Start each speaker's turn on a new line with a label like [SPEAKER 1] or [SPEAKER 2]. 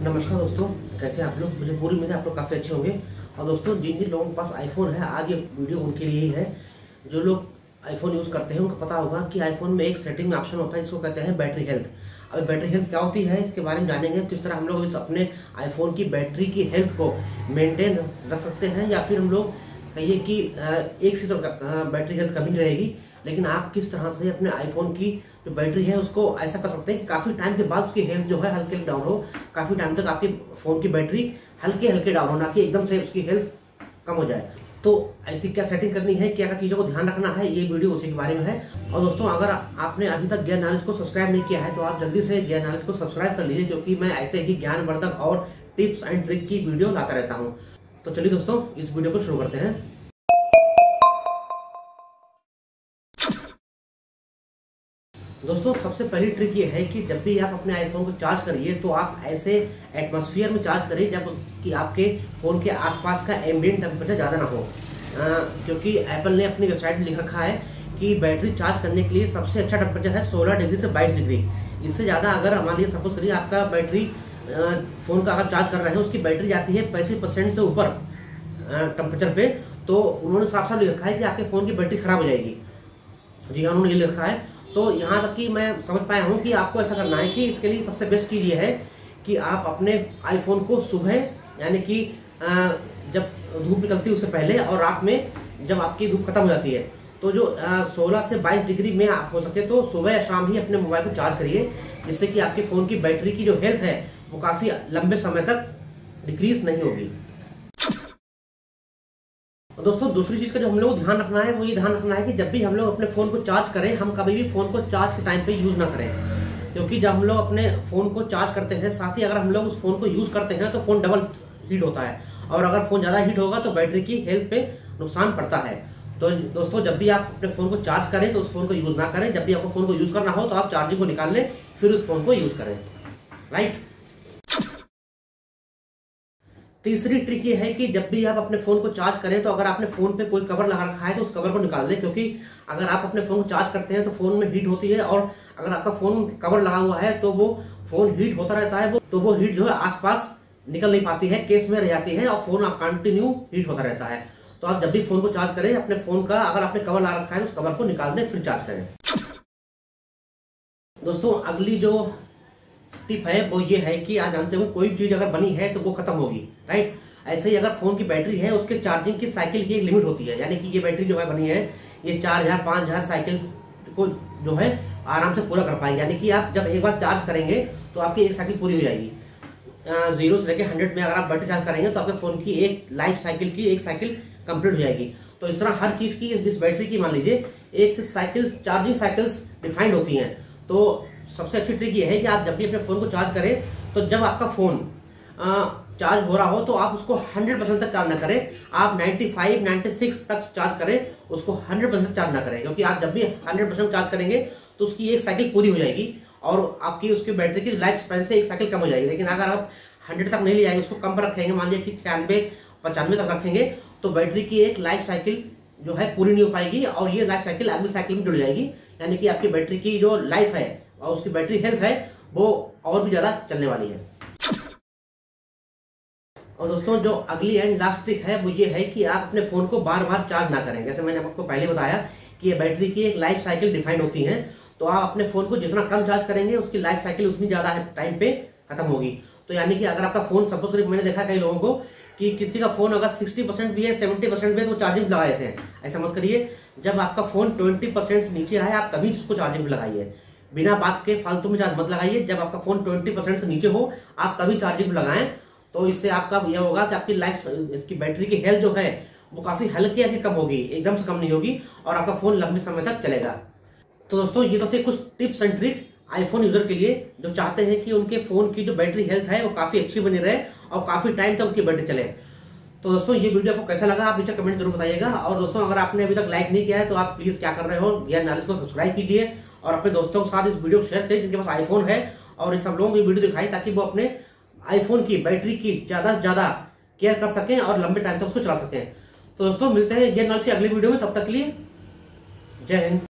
[SPEAKER 1] नमस्कार दोस्तों, कैसे आप लोग? मुझे पूरी उम्मीद है आप लोग काफ़ी अच्छे होंगे। और दोस्तों, जिन जिन लोगों के पास आईफोन है, आज ये वीडियो उनके लिए ही है। जो लोग आईफोन यूज़ करते हैं, उनको पता होगा कि आईफोन में एक सेटिंग में ऑप्शन होता है, जिसको कहते हैं बैटरी हेल्थ अब बैटरी हेल्थ क्या होती है, इसके बारे में जानेंगे, किस तरह हम लोग इस अपने आईफोन की बैटरी की हेल्थ को मेनटेन रख सकते हैं, या फिर हम लोग कहिए कि एक सी तो बैटरी हेल्थ कभी नहीं रहेगी, लेकिन आप किस तरह से अपने आईफोन की जो बैटरी है उसको ऐसा कर सकते हैं कि काफ़ी टाइम के बाद उसकी हेल्थ जो है हल्के डाउन हो। काफ़ी टाइम तक आपके फ़ोन की बैटरी हल्के हल्के डाउन हो, ना कि एकदम से उसकी हेल्थ कम हो जाए। तो ऐसी क्या सेटिंग करनी है? क्या क्या चीज़ों को ध्यान रखना है? ये वीडियो उसी के बारे में है। और दोस्तों, अगर आपने अभी तक ज्ञान नॉलेज को सब्सक्राइब नहीं किया है तो आप जल्दी से ज्ञान नॉलेज को सब्सक्राइब कर लीजिए क्योंकि मैं ऐसे ही ज्ञानवर्धक और टिप्स एंड ट्रिक की वीडियो लाता रहता हूँ। तो चलिए दोस्तों इस वीडियो को शुरू करते हैं। दोस्तों सबसे पहली ट्रिक ये है कि जब भी आप अपने आईफोन को चार्ज करिए तो आप ऐसे एटमॉस्फेयर में चार्ज करिए जब कि आपके फ़ोन के आसपास का एम्बियंट टेम्परेचर ज़्यादा ना हो। आ, क्योंकि एप्पल ने अपनी वेबसाइट में लिख रखा है कि बैटरी चार्ज करने के लिए सबसे अच्छा टेम्परेचर है 16 डिग्री से 22 डिग्री। इससे ज़्यादा अगर हमारे लिए सपोज़ करिए आपका बैटरी फ़ोन का अगर चार्ज कर रहे हैं, उसकी बैटरी जाती है पैंतीस परसेंट से ऊपर टेम्परेचर पे। तो उन्होंने साफ़ साफ़ लिख है कि आपके फ़ोन की बैटरी खराब हो जाएगी। जी हाँ उन्होंने ये लिखा है। तो यहाँ तक कि मैं समझ पाया हूँ कि आपको ऐसा करना है कि इसके लिए सबसे बेस्ट चीज़ ये है कि आप अपने आईफोन को सुबह, यानी कि जब धूप निकलती है उससे पहले और रात में जब आपकी धूप खत्म हो जाती है तो जो 16 से 22 डिग्री में आप हो सके तो सुबह या शाम ही अपने मोबाइल को चार्ज करिए, जिससे कि आपके फ़ोन की बैटरी की जो हेल्थ है, वो काफ़ी लंबे समय तक डिक्रीज नहीं होगी। और दोस्तों, दूसरी चीज़ का जो हम लोग ध्यान रखना है, वो ये ध्यान रखना है कि जब भी हम लोग अपने फ़ोन को चार्ज करें, हम कभी भी फ़ोन को चार्ज के टाइम पे यूज़ ना करें। क्योंकि जब हम लोग अपने फ़ोन को चार्ज करते हैं, साथ ही अगर हम लोग उस फ़ोन को यूज़ करते हैं तो फ़ोन डबल हीट होता है। और अगर फ़ोन ज़्यादा हीट होगा तो बैटरी की हेल्थ पे नुकसान पड़ता है। तो दोस्तों, जब भी आप अपने फ़ोन को चार्ज करें तो उस फ़ोन को यूज़ ना करें। जब भी आपको फ़ोन को यूज़ करना हो तो आप चार्जिंग को निकाल लें, फिर उस फ़ोन को यूज़ करें। राइट तीसरी ट्रिक ये है कि जब भी आप अपने फ़ोन को चार्ज करें तो अगर आपने फ़ोन पे कोई कवर लगा रखा है तो उस कवर को निकाल दें क्योंकि अगर आप अपने फ़ोन को चार्ज करते हैं तो फ़ोन में हीट होती है, और अगर आपका फ़ोन कवर लगा हुआ है तो वो फ़ोन हीट होता रहता है, वो तो वो हीट जो है आसपास निकल नहीं पाती है केस में रह जाती है, और फ़ोन कंटिन्यू हीट होता रहता है। तो आप जब भी फ़ोन को चार्ज करें, अपने फ़ोन का अगर आपने कवर ला रखा है, उस कवर को निकाल दें, फिर चार्ज करें। दोस्तों, अगली जो टिप है, वो ये है कि आप जानते हो, कोई चीज़ अगर बनी है तो वो खत्म होगी राइट ऐसे ही अगर फ़ोन की बैटरी है, उसके चार्जिंग की साइकिल की एक लिमिट होती है, यानी कि ये बैटरी जो है बनी है, ये चार हज़ार, पाँच हज़ार साइकिल को जो है आराम से पूरा कर पाएँगे। यानी कि आप जब एक बार चार्ज करेंगे तो आपकी एक साइकिल पूरी हो जाएगी। ज़ीरो से लेकर हंड्रेड में अगर आप बैटरी चार्ज करेंगे तो आपके फ़ोन की एक लाइफ साइकिल की एक साइकिल कंप्लीट हो जाएगी। तो इस तरह हर चीज़ की इस बैटरी की मान लीजिए एक साइकिल चार्जिंग साइकिल्स डिफाइंड होती हैं। तो सबसे अच्छी ट्रिक ये है कि आप जब भी अपने फ़ोन को चार्ज करें तो जब आपका फ़ोन चार्ज हो रहा हो तो आप उसको 100 परसेंट तक चार्ज ना करें। आप 95, 96 तक चार्ज करें उसको 100 परसेंट चार्ज ना करें। क्योंकि आप जब भी 100 परसेंट चार्ज करेंगे तो उसकी एक साइकिल पूरी हो जाएगी और आपकी उसकी बैटरी की लाइफ स्पेन से एक साइकिल कम हो जाएगी। लेकिन अगर आप हंड्रेड तक नहीं ले जाएँगे उसको कम पर रखेंगे मान लीजिए कि छियानवे पचानवे तक रखेंगे तो बैटरी की एक लाइफ साइकिल जो है पूरी नहीं हो पाएगी और ये लाइफ साइकिल अगली साइकिल में जुड़ जाएगी। यानी कि आपकी बैटरी की जो लाइफ है और उसकी बैटरी हेल्थ है, वो और भी ज़्यादा चलने वाली है। और दोस्तों, जो अगली एंड लास्ट ट्रिक है, वो ये है कि आप अपने फ़ोन को बार बार चार्ज ना करें। जैसे मैंने आपको पहले बताया कि ये बैटरी की एक लाइफ साइकिल डिफाइंड होती है तो आप अपने फ़ोन को जितना कम चार्ज करेंगे, उसकी लाइफ साइकिल उतनी ज़्यादा टाइम पे खत्म होगी। तो यानी कि अगर आपका फ़ोन सपोज़ करिए मैंने देखा कई लोगों को कि किसी का फ़ोन अगर 60 परसेंट भी है 70 परसेंट भी है तो चार्जिंग लगा देते हैं ऐसा मत करिए। जब आपका फ़ोन 20 परसेंट से नीचे आए आप तभी उसको चार्जिंग लगाइए। बिना बात के फालतू में चार्ज मत लगाइए। जब आपका फ़ोन 20 परसेंट से नीचे हो, आप तभी चार्जिंग लगाएँ। तो इससे आपका यह होगा कि आपकी लाइफ इसकी बैटरी की हेल्थ जो है, वो काफ़ी हल्की हल्की कम होगी, एकदम से कम नहीं होगी और आपका फ़ोन लंबे समय तक चलेगा। तो दोस्तों, ये तो थे कुछ tips and trick iPhone user के लिए जो चाहते हैं कि उनके फ़ोन की जो बैटरी हेल्थ है, वो काफ़ी अच्छी बनी रहे और काफ़ी टाइम तक उनकी बैटरी चले। तो दोस्तों, ये वीडियो आपको कैसा लगा आप नीचे कमेंट ज़रूर बताइएगा। और दोस्तों, अगर आपने अभी तक लाइक नहीं किया है तो आप प्लीज़ क्या कर रहे हो ज्ञान नॉलेज को सब्सक्राइब कीजिए और अपने दोस्तों के साथ इस वीडियो को शेयर करें जिनके पास आईफोन है और सब लोगों को वीडियो दिखाई ताकि वो अपने आईफोन की बैटरी की ज़्यादा से ज़्यादा केयर कर सकें और लंबे टाइम तक उसको चला सकें। तो दोस्तों, मिलते हैं ज्ञान नॉलेज की अगली वीडियो में, तब तक के लिए जय हिंद।